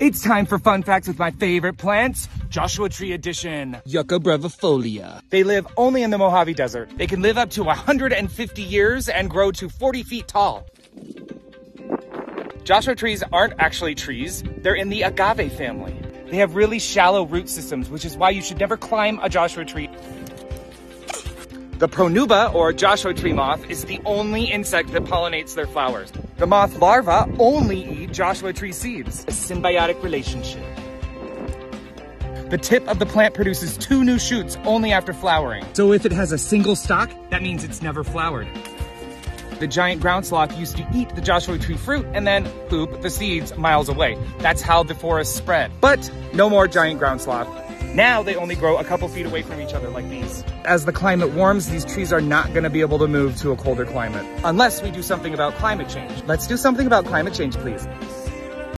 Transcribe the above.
It's time for fun facts with my favorite plants, Joshua Tree Edition. Yucca brevifolia. They live only in the Mojave Desert. They can live up to 150 years and grow to 40 feet tall. Joshua trees aren't actually trees. They're in the agave family. They have really shallow root systems, which is why you should never climb a Joshua tree. The pronuba, or Joshua tree moth, is the only insect that pollinates their flowers. The moth larvae only eat Joshua tree seeds. A symbiotic relationship. The tip of the plant produces two new shoots only after flowering. So if it has a single stalk, that means it's never flowered. The giant ground sloth used to eat the Joshua tree fruit and then poop the seeds miles away. That's how the forest spread. But no more giant ground sloth. Now they only grow a couple feet away from each other like these. As the climate warms, these trees are not gonna be able to move to a colder climate unless we do something about climate change. Let's do something about climate change, please.